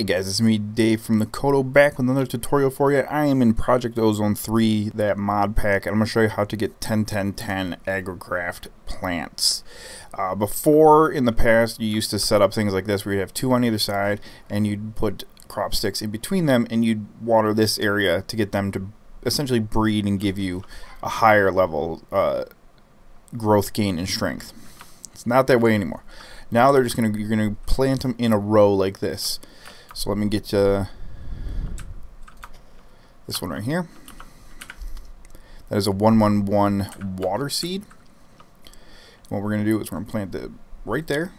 Hey guys, it's me Dave from the Kodo back with another tutorial for you. I am in Project Ozone 3, that mod pack, and I'm going to show you how to get 10-10-10 Agricraft plants. Uh, before, in the past, you used to set up things like this where you'd have two on either side, and you'd put crop sticks in between them, and you'd water this area to get them to essentially breed and give you a higher level uh, growth gain and strength. It's not that way anymore. Now they're just gonna you're gonna plant them in a row like this. So let me get you this one right here. That is a 111 water seed. What we're going to do is we're going to plant it right there.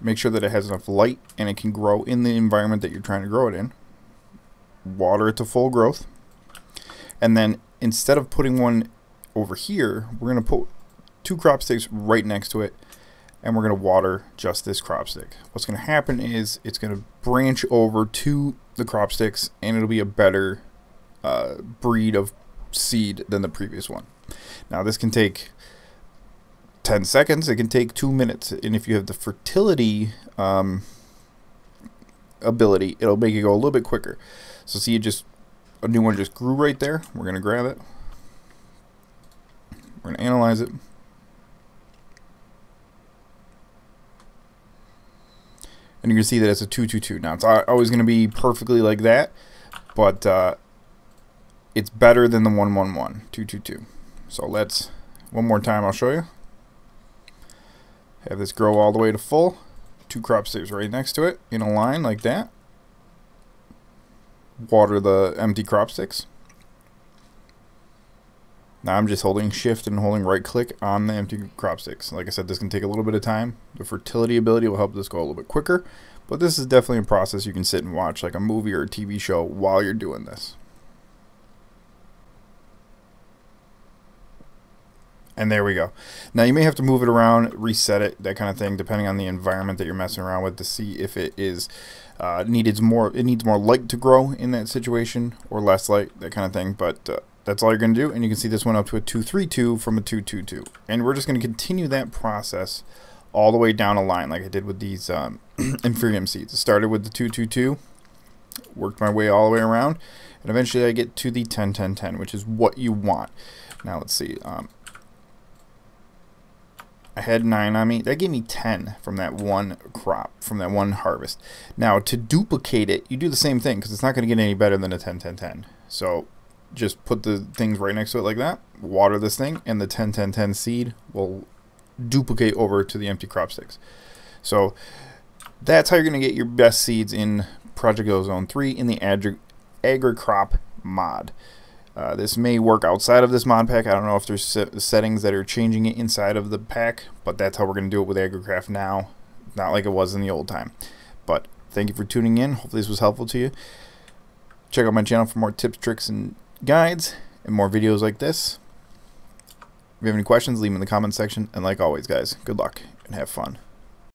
Make sure that it has enough light and it can grow in the environment that you're trying to grow it in. Water it to full growth. And then instead of putting one over here, we're going to put two crop sticks right next to it and we're going to water just this crop stick. What's going to happen is it's going to branch over to the crop sticks and it'll be a better uh, breed of seed than the previous one. Now this can take 10 seconds, it can take 2 minutes, and if you have the fertility um, ability, it'll make it go a little bit quicker. So see, it just a new one just grew right there. We're going to grab it. We're going to analyze it. And you can see that it's a 222. Now, it's always going to be perfectly like that, but uh, it's better than the 111, 222. So let's, one more time, I'll show you. Have this grow all the way to full. Two crop sticks right next to it in a line like that. Water the empty crop sticks. Now I'm just holding shift and holding right click on the empty crop sticks. Like I said, this can take a little bit of time. The fertility ability will help this go a little bit quicker, but this is definitely a process you can sit and watch like a movie or a TV show while you're doing this. And there we go. Now you may have to move it around, reset it, that kind of thing, depending on the environment that you're messing around with to see if it is uh, needs more. It needs more light to grow in that situation or less light, that kind of thing. But uh, that's all you're going to do. And you can see this went up to a 232 from a 222. And we're just going to continue that process all the way down a line like I did with these um, Inferium seeds. Started with the 222, worked my way all the way around, and eventually I get to the 10 10 10, which is what you want. Now let's see. Um, I had 9 on me. That gave me 10 from that one crop, from that one harvest. Now, to duplicate it, you do the same thing because it's not going to get any better than a 10 10 10. So just put the things right next to it like that, water this thing, and the 10 10 10 seed will duplicate over to the empty crop sticks. So that's how you're going to get your best seeds in Project Ozone 3 in the Agri AgriCraft mod. Uh, this may work outside of this mod pack. I don't know if there's settings that are changing it inside of the pack, but that's how we're going to do it with AgriCraft now. Not like it was in the old time. But thank you for tuning in. Hopefully this was helpful to you. Check out my channel for more tips, tricks, and guides and more videos like this. If you have any questions, leave them in the comments section. And like always, guys, good luck and have fun.